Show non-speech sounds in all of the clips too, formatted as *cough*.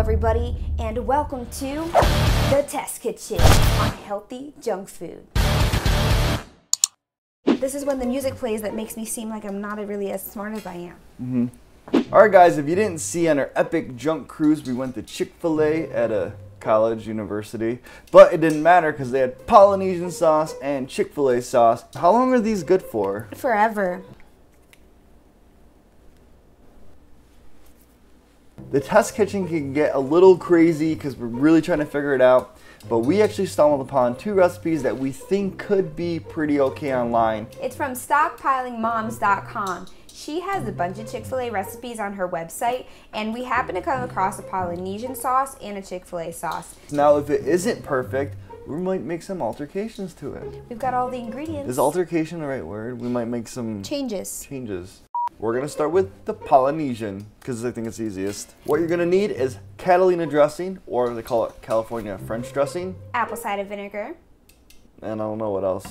everybody, and welcome to the Test Kitchen on Hellthy Junk Food. This is when the music plays that makes me seem like I'm not really as smart as I am. Mhm. Alright guys, if you didn't see on our epic junk cruise, we went to Chick-fil-A at a college, university. But it didn't matter because they had Polynesian sauce and Chick-fil-A sauce. How long are these good for? Forever. The test kitchen can get a little crazy because we're really trying to figure it out. But we actually stumbled upon two recipes that we think could be pretty okay online. It's from stockpilingmoms.com. She has a bunch of Chick fil A recipes on her website, and we happen to come across a Polynesian sauce and a Chick fil A sauce. Now, if it isn't perfect, we might make some altercations to it. We've got all the ingredients. Is altercation the right word? We might make some Changes. changes. We're gonna start with the Polynesian because I think it's easiest. What you're gonna need is Catalina dressing, or they call it California French dressing, Apple cider vinegar and I don't know what else.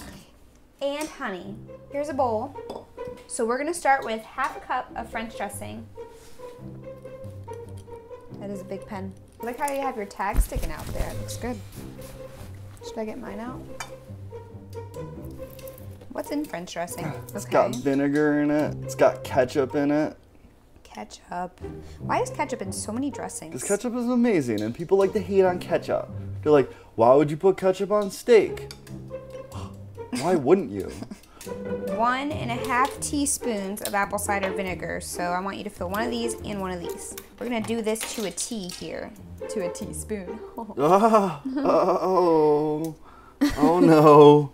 and honey. Here's a bowl. So we're gonna start with half a cup of French dressing. That is a big pen. Look how you have your tag sticking out there. It looks good. Should I get mine out? What's in French dressing? It's got vinegar in it. It's got ketchup in it. Ketchup. Why is ketchup in so many dressings? This ketchup is amazing, and people like to hate on ketchup. They're like, why would you put ketchup on steak? *gasps* Why wouldn't you? *laughs* One and a half teaspoons of apple cider vinegar. So I want you to fill one of these and one of these. We're gonna do this to a tea here. To a teaspoon. Ah, *laughs* *laughs* oh, oh no.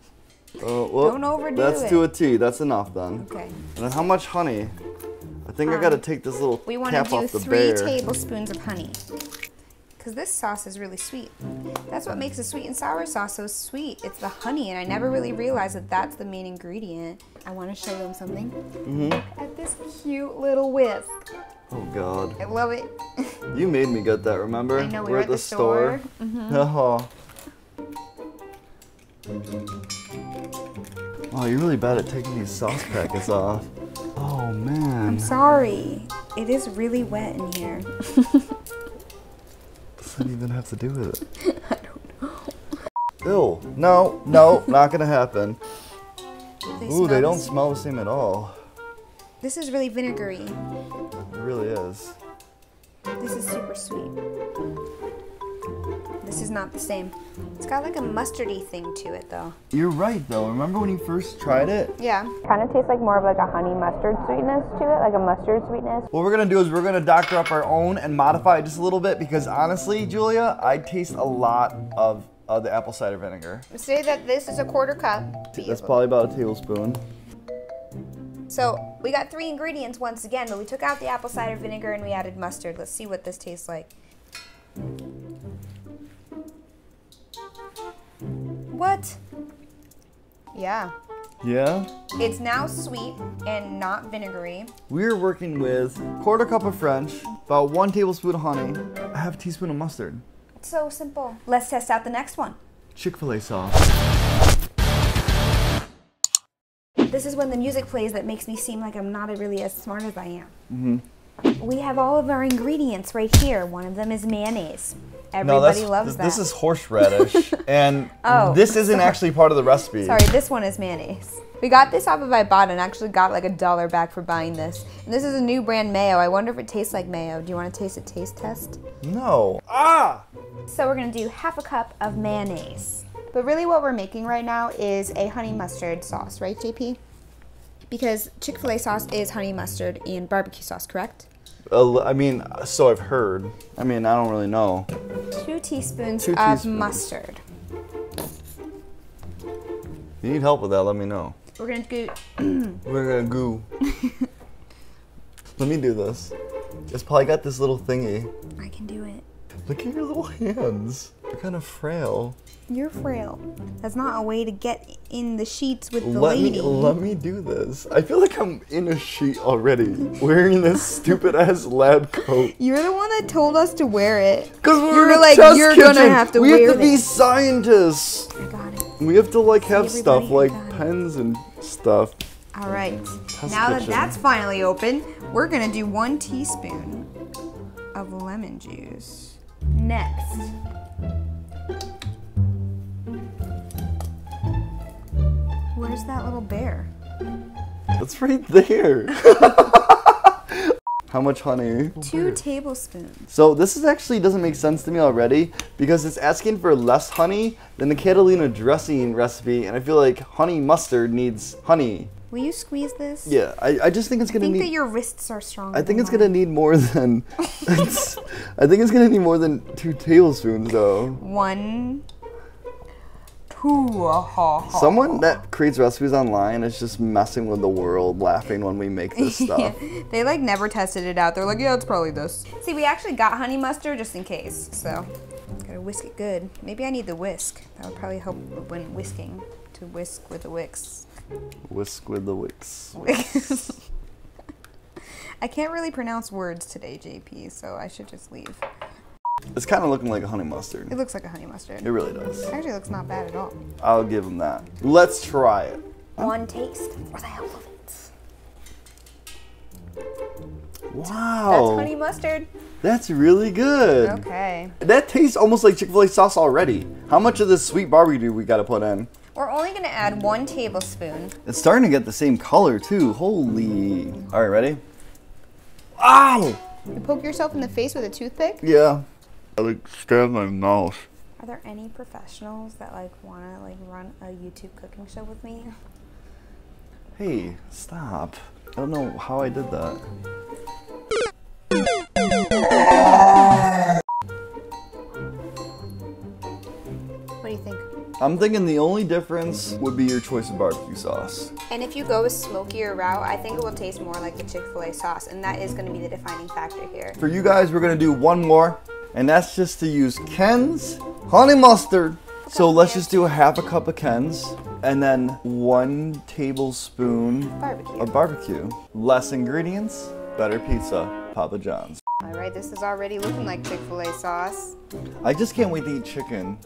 Oh, *laughs* well, Don't overdo That's it. to a T. That's enough then. okay. And then how much honey? I think I gotta take this little Um, We want to do three bear. tablespoons of honey. Because this sauce is really sweet. That's what makes a sweet and sour sauce so sweet. It's the honey, and I never really realized that that's the main ingredient. I want to show them something. Mm-hmm. Look at this cute little whisk. Oh God, I love it. *laughs* you made me get that. Remember? I know, we were at the store. Mm-hmm. Oh. *laughs* Oh, you're really bad at taking these sauce packets off. Oh man. I'm sorry. It is really wet in here. What *laughs* does that even have to do with it? *laughs* I don't know. Ew. No, no, not gonna happen. *laughs* They Ooh, they don't smell the same at all. This is really vinegary. This is not the same. It's got like a mustardy thing to it though. You're right though. Remember when you first tried it? Yeah. Kind of tastes like more of like a honey mustard sweetness to it, like a mustard sweetness. What we're gonna do is we're gonna doctor up our own and modify it just a little bit because honestly, Julia, I taste a lot of uh, the apple cider vinegar. Say that this is a quarter cup. That's probably about a tablespoon. So we got three ingredients once again, but we took out the apple cider vinegar and we added mustard. Let's see what this tastes like. What? Yeah. Yeah? It's now sweet and not vinegary. We're working with quarter cup of French, about one tablespoon of honey, a half teaspoon of mustard, It's so simple. Let's test out the next one. Chick-fil-A sauce. This is when the music plays that makes me seem like I'm not really as smart as I am. Mm -hmm. We have all of our ingredients right here. One of them is mayonnaise. Everybody loves th- that. This is horseradish, *laughs* and Oh, this isn't actually part of the recipe. Sorry, this one is mayonnaise. We got this off of Ibotta and actually got like a dollar back for buying this. And this is a new brand mayo. I wonder if it tastes like mayo. Do you want to taste a taste test? No. Ah! So we're gonna do half a cup of mayonnaise. But really what we're making right now is a honey mustard sauce, right JP? Because Chick-fil-A sauce is honey mustard and barbecue sauce, correct? Uh, I mean, so I've heard. I mean, I don't really know. Two teaspoons Two of teaspoons. mustard. If you need help with that, let me know. We're gonna do *clears throat* We're gonna goo. *laughs* let me do this. It's probably got this little thingy. I can do it. Look at your little hands. They're kind of frail. You're frail. That's not a way to get in the sheets with the Let lady. me let me do this. I feel like I'm in a sheet already, wearing this *laughs* stupid ass lab coat. You're the one that told us to wear it. Cause we're You're in like, you're kitchen. gonna have to We wear it. We have to be scientists. I got it. We have to like have stuff like I got it. pens and stuff. All right. Test now that that's finally open, we're gonna do one teaspoon of lemon juice. Next. Where's that little bear? It's right there. *laughs* How much honey? Two tablespoons. So this is actually doesn't make sense to me already because it's asking for less honey than the Catalina dressing recipe, and I feel like honey mustard needs honey. Will you squeeze this? Yeah, I, I just think it's I gonna think need. that your wrists are strong. I think it's gonna need more than. *laughs* I think it's gonna need more than two tablespoons though. one, two. Ha, ha. Someone that creates recipes online is just messing with the world, laughing when we make this *laughs* stuff. They like never tested it out. They're like, yeah, it's probably this. See, we actually got honey mustard just in case. So, gotta whisk it good. Maybe I need the whisk. That would probably help when whisking. To whisk with the wicks. Whisk with the wicks. *laughs* I can't really pronounce words today, JP, so I should just leave. It's kind of looking like a honey mustard. It looks like a honey mustard. It really does. Actually, looks not bad at all. I'll give him that. Let's try it. One taste for the hell of it. Wow. That's honey mustard. That's really good. Okay. That tastes almost like Chick fil A sauce already. How much of this sweet barbecue we got to put in? We're only gonna add one tablespoon. It's starting to get the same color too. Holy. All right, ready? Ow! You poke yourself in the face with a toothpick? Yeah. I like stabbed my mouth. Are there any professionals that like wanna like run a YouTube cooking show with me? Hey, stop. I don't know how I did that. What do you think? I'm thinking the only difference would be your choice of barbecue sauce. And if you go with smokier route, I think it will taste more like the Chick-fil-A sauce, and that is gonna be the defining factor here. For you guys, we're gonna do one more, and that's just to use Ken's honey mustard. So let's just do a half a cup of Ken's, and then one tablespoon Barbecue. of barbecue. Less ingredients, better pizza. Papa John's. All right, this is already looking like Chick-fil-A sauce. I just can't wait to eat chicken.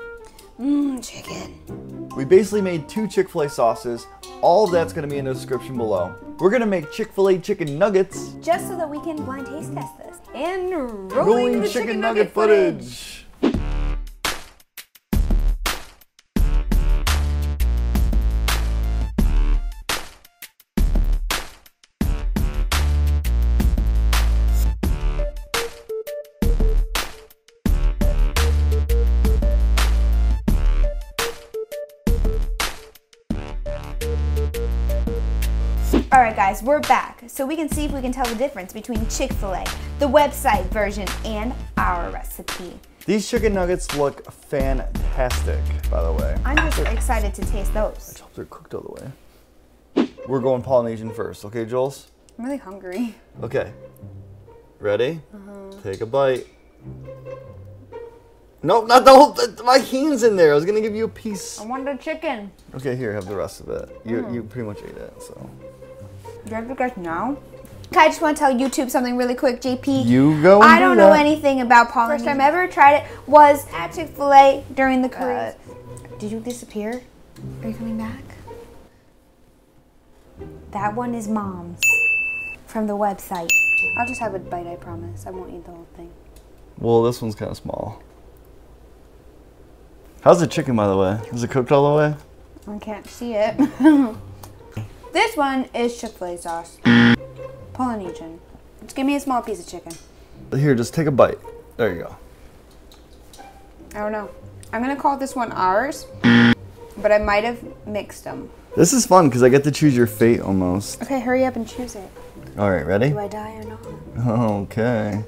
Mmm, chicken. We basically made two Chick fil A sauces. All of that's gonna be in the description below. We're gonna make Chick fil A chicken nuggets. Just so that we can blind taste test this. And rolling, Rolling the chicken, nugget, footage. All right, guys, we're back. So we can see if we can tell the difference between Chick-fil-A, the website version, and our recipe. These chicken nuggets look fantastic, by the way. I'm just excited to taste those. I hope they're cooked all the way. We're going Polynesian first, okay, Jules? I'm really hungry. Okay. Ready? Uh-huh. Take a bite. Nope, not the whole. My hand's in there. I was gonna give you a piece. I want the chicken. Okay, here, have the rest of it. You Mm. you pretty much ate it, so. Do I have to guys now? I just want to tell YouTube something really quick, JP. You go. and I do don't know that. anything about Polynesian. First time I ever tried it was at Chick-fil-A during the cruise. Uh, did you disappear? Are you coming back? That one is mom's from the website. I'll just have a bite, I promise. I won't eat the whole thing. Well, this one's kind of small. How's the chicken, by the way? Is it cooked all the way? I can't see it. *laughs* this one is Chick-fil-A sauce. Polynesian. Just give me a small piece of chicken. Here, just take a bite. There you go. I don't know. I'm gonna call this one ours, but I might have mixed them. This is fun because I get to choose your fate almost. Okay, hurry up and choose it. All right, ready? Do I die or not? Okay.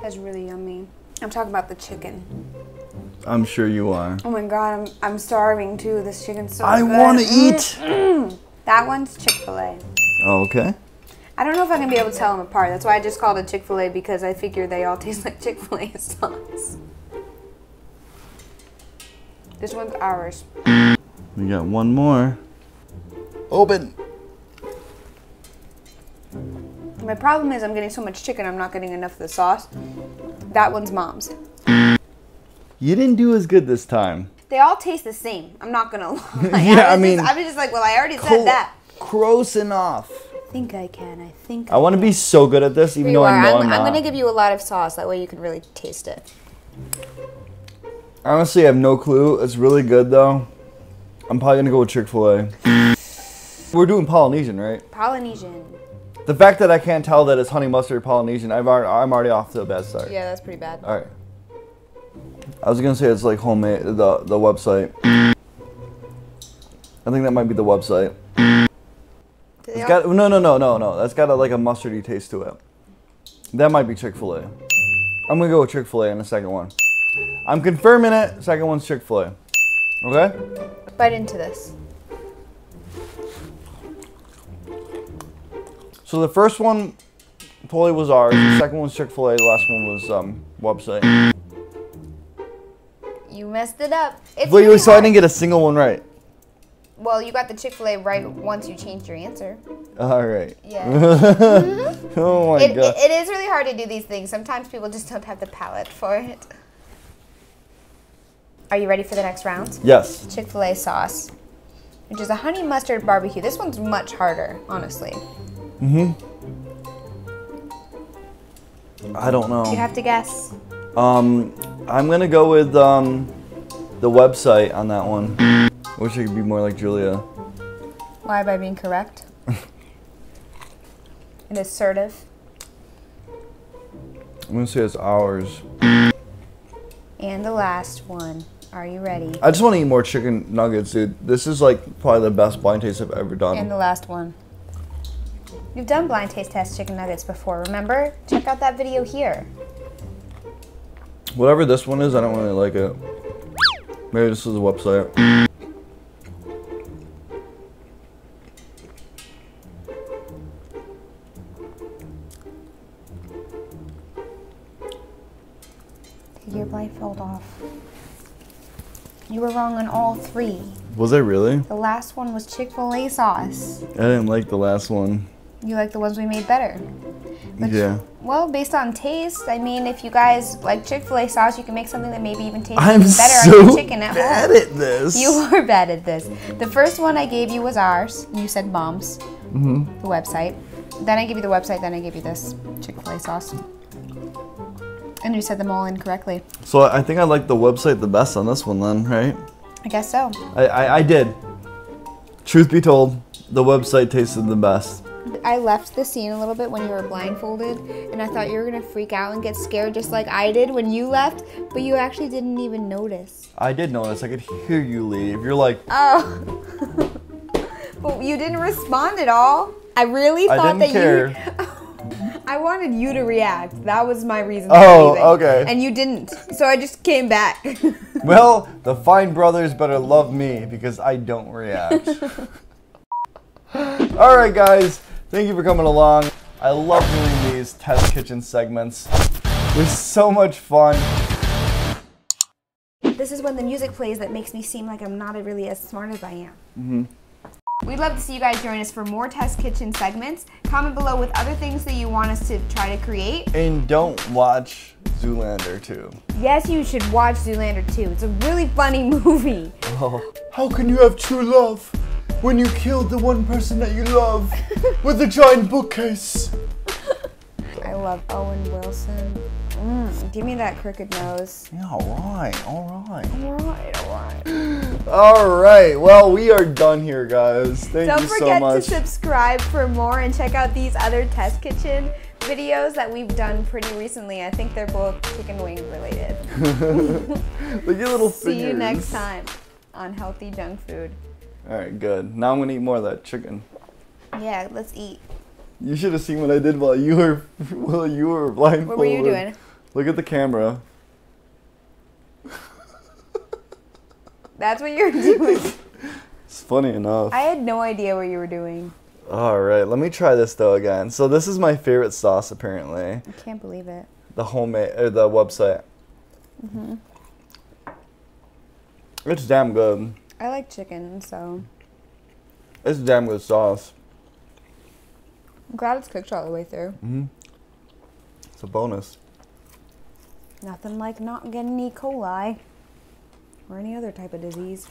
That's really yummy. I'm talking about the chicken. I'm sure you are. Oh my god, I'm, I'm starving too. This chicken's so I good. want to Mm. eat. That one's Chick-fil-A. Okay. I don't know if I'm gonna be able to tell them apart. That's why I just called it Chick-fil-A because I figure they all *laughs* taste like Chick-fil-A *laughs* sauce. This one's ours. We got one more. Open. My problem is I'm getting so much chicken, I'm not getting enough of the sauce. That one's mom's. You didn't do as good this time. They all taste the same. I'm not gonna *laughs* lie. Yeah, I was mean, just, I was just like, well, I already said that. Close enough. I think I can. I think I want to be so good at this, even You though are. I know I'm, I'm, I'm gonna give you a lot of sauce. That way you can really taste it. Honestly, I have no clue. It's really good though. I'm probably gonna go with Chick Fil A. *laughs* We're doing Polynesian, right? Polynesian. The fact that I can't tell that it's honey mustard Polynesian, I've already, I'm already off to a bad start. Yeah, that's pretty bad. All right. I was gonna say it's like homemade. The the website. I think that might be the website. It's got no no no no no. That's got a, like a mustardy taste to it. That might be Chick Fil A. I'm gonna go with Chick Fil A in the second one. I'm confirming it. Second one's Chick Fil A. Okay. Bite into this. So the first one totally was ours. The second one's Chick Fil A. The last one was um website. Messed it up. It's But really so I didn't get a single one right. Well, you got the Chick Fil A right once you changed your answer. All right. Yeah. *laughs* oh my It, god. it, it is really hard to do these things. Sometimes people just don't have the palate for it. Are you ready for the next round? yes. Chick fil A sauce, which is a honey mustard barbecue. This one's much harder, honestly. Mhm. I don't know. You have to guess. Um, I'm gonna go with um, the website on that one. Wish I could be more like Julia. Why by being correct? *laughs* and assertive. I'm gonna say it's ours. And the last one. Are you ready? I just want to eat more chicken nuggets, dude. This is like probably the best blind taste I've ever done. And the last one. You've done blind taste test chicken nuggets before, remember? Check out that video here. Whatever this one is, I don't really like it. Maybe this is a website. Your blindfold off. You were wrong on all three. Was I really? The last one was Chick fil A sauce. I didn't like the last one. You like the ones we made better. But- Yeah. Well, based on taste, I mean, if you guys like Chick fil A sauce, you can make something that maybe even tastes I'm even better so on your chicken at bad home. at this. *laughs* You are bad at this. The first one I gave you was ours. You said mom's, hmm the website. Then I gave you the website, then I gave you this Chick fil A sauce. And you said them all incorrectly. So I think I like the website the best on this one, then, right? I guess so. I, I, I did. Truth be told, the website tasted the best. I left the scene a little bit when you were blindfolded, and I thought you were gonna freak out and get scared just like I did when you left, but you actually didn't even notice. I did notice. I could hear you leave. You're like, Oh. *laughs* but you didn't respond at all. I really I thought didn't that care. you. *laughs* I wanted you to react. That was my reason. Oh, for leaving. okay. And you didn't, so I just came back. well, *laughs* the Fine Brothers better love me because I don't react. All right, guys. Thank you for coming along. I love doing these test kitchen segments. They're so much fun. this is when the music plays that makes me seem like I'm not really as smart as I am. Mm-hmm. We'd love to see you guys join us for more test kitchen segments. Comment below with other things that you want us to try to create. And don't watch Zoolander 2. Yes, you should watch Zoolander 2. It's a really funny *laughs* movie. Oh. How can you have true love when you killed the one person that you love with a giant bookcase? I love Owen Wilson. Mm, give me that crooked nose. Yeah, all right, all right. All right, all right. *gasps* All right. Well, we are done here, guys. Thank Don't you so forget to subscribe for more and check out these other test kitchen videos that we've done pretty recently. I think they're both chicken wing related. *laughs* Look at little *laughs* See you next time on Hellthy Junk Food. All right, good. Now I'm gonna eat more of that chicken. Yeah, let's eat. You should have seen what I did while you were *laughs* while you were blindfolded. What were you doing? Look at the camera. That's what you're doing. *laughs* It's funny enough. I had no idea what you were doing. All right, let me try this though again. So this is my favorite sauce apparently. I can't believe it. The homemade or the website. hmm It's damn good. I like chicken, so It's damn good sauce. I'm glad it's cooked all the way through. hmm It's a bonus. Nothing like not getting E. coli or any other type of disease.